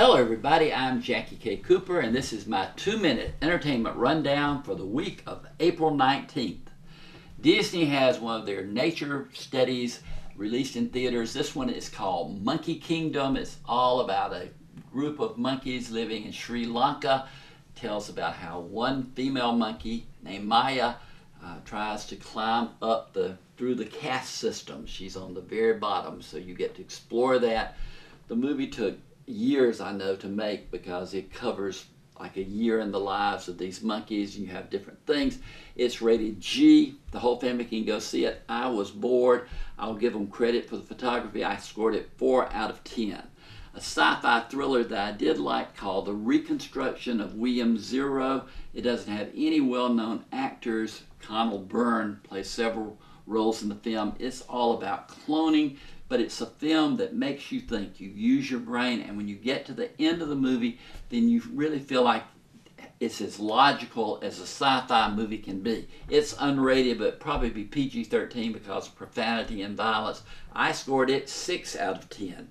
Hello, everybody. I'm Jackie K. Cooper, and this is my two minute entertainment rundown for the week of April 19th. Disney has one of their nature studies released in theaters. This one is called Monkey Kingdom. It's all about a group of monkeys living in Sri Lanka. It tells about how one female monkey named Maya uh, tries to climb up the through the caste system. She's on the very bottom, so you get to explore that. The movie took years, I know, to make because it covers like a year in the lives of these monkeys. You have different things. It's rated G. The whole family can go see it. I was bored. I'll give them credit for the photography. I scored it 4 out of 10. A sci-fi thriller that I did like called The Reconstruction of William Zero. It doesn't have any well-known actors. Conal Byrne plays several roles in the film. It's all about cloning but it's a film that makes you think. You use your brain, and when you get to the end of the movie, then you really feel like it's as logical as a sci-fi movie can be. It's unrated, but probably be PG-13 because of profanity and violence. I scored it 6 out of 10.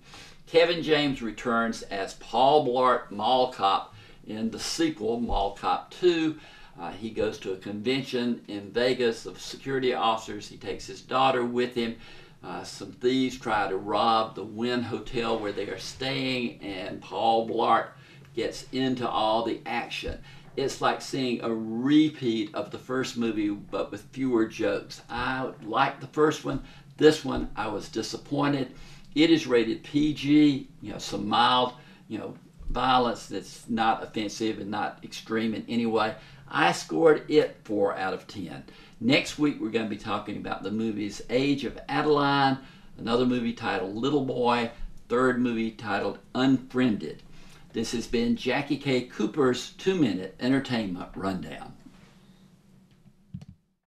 Kevin James returns as Paul Blart Mall Cop in the sequel, Mall Cop 2. Uh, he goes to a convention in Vegas of security officers. He takes his daughter with him. Uh, some thieves try to rob the Wynn Hotel where they are staying, and Paul Blart gets into all the action. It's like seeing a repeat of the first movie, but with fewer jokes. I liked the first one. This one, I was disappointed. It is rated PG, you know, some mild, you know, violence that's not offensive and not extreme in any way. I scored it 4 out of 10. Next week, we're going to be talking about the movies Age of Adaline, another movie titled Little Boy, third movie titled Unfriended. This has been Jackie K. Cooper's two minute entertainment rundown.